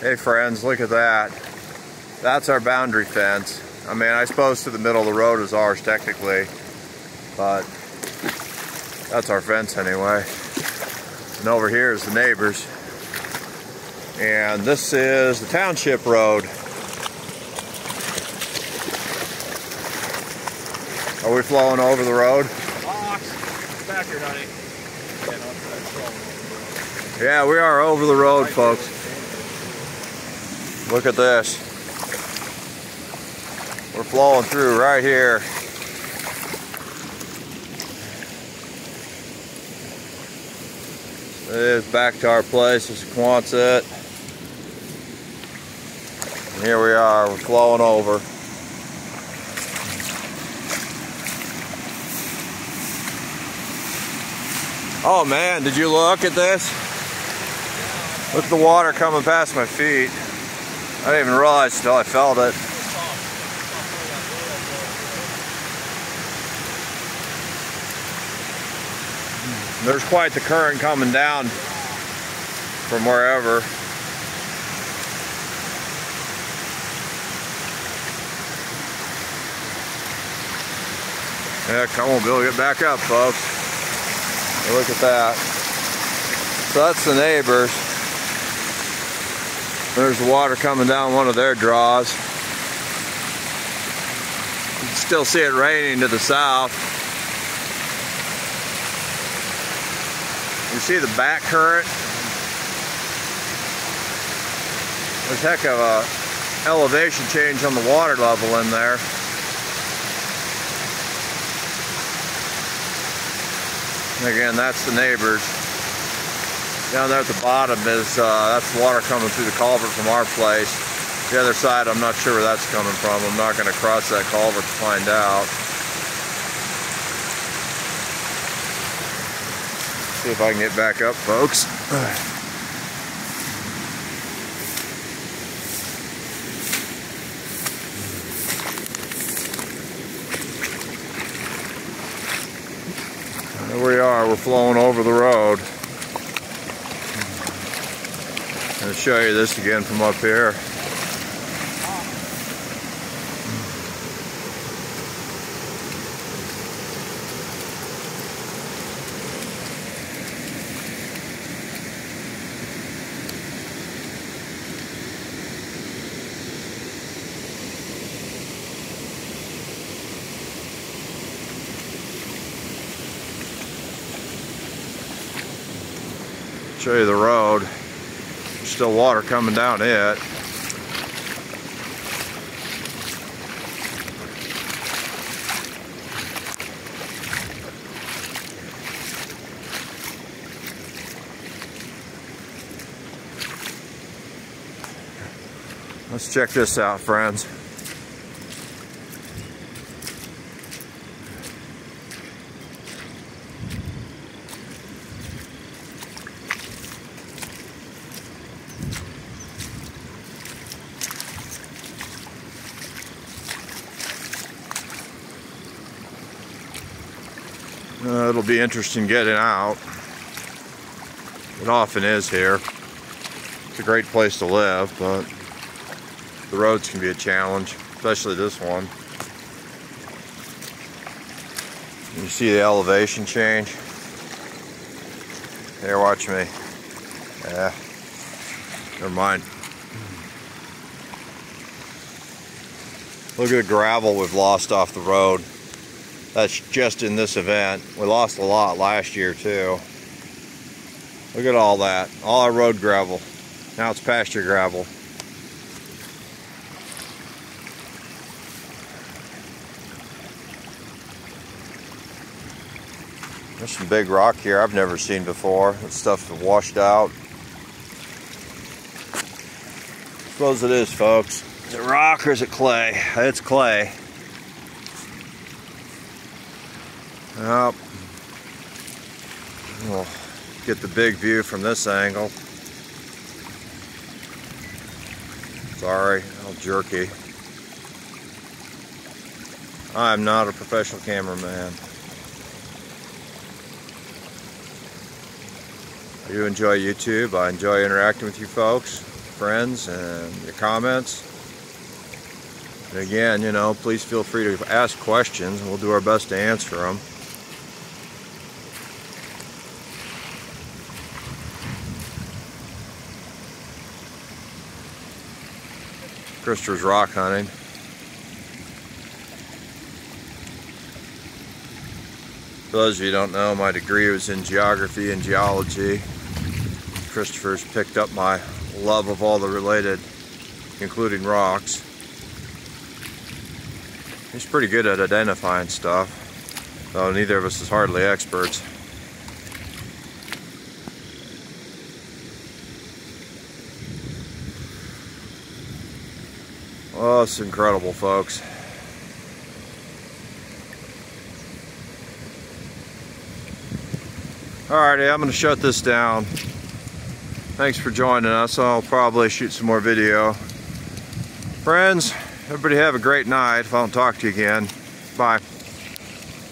Hey friends, look at that. That's our boundary fence. I mean, I suppose to the middle of the road is ours technically, but that's our fence anyway. And over here is the neighbors. And this is the township road. Are we flowing over the road? Back here. Yeah, we are over the road, folks. Look at this. We're flowing through right here. It is back to our place. it's Quonset. And here we are. We're flowing over. Oh man, did you look at this? Look at the water coming past my feet. I didn't even realize until I felt it. There's quite the current coming down from wherever. Yeah, come on, Bill, get back up, folks. Look at that. So that's the neighbors. There's water coming down one of their draws. You still see it raining to the south. You see the back current? There's heck of a elevation change on the water level in there. And again, that's the neighbors. Down there at the bottom is, uh, that's water coming through the culvert from our place. The other side, I'm not sure where that's coming from. I'm not going to cross that culvert to find out. See if I can get back up, folks. There we are, we're flowing over the road. I'll show you this again from up here. Show you the road. Still water coming down it. Let's check this out, friends. Uh, it'll be interesting getting out. It often is here. It's a great place to live, but the roads can be a challenge, especially this one. You see the elevation change? Here, watch me. Yeah. Never mind. Look at the gravel we've lost off the road. That's just in this event. We lost a lot last year too. Look at all that. All our road gravel. Now it's pasture gravel. There's some big rock here I've never seen before. That stuff's washed out. suppose it is, folks. Is it rock or is it clay? It's clay. Yep. We'll get the big view from this angle. Sorry, all jerky. I'm not a professional cameraman. I do enjoy YouTube. I enjoy interacting with you folks. friends and your comments. And again, you know, please feel free to ask questions we'll do our best to answer them. Christopher's rock hunting. For those of you don't know, my degree was in geography and geology. Christopher's picked up my love of all the related, including rocks. He's pretty good at identifying stuff, though neither of us is hardly experts. Oh, it's incredible, folks. Alrighty, I'm going to shut this down. Thanks for joining us. I'll probably shoot some more video. Friends, everybody have a great night. If I don't talk to you again, bye.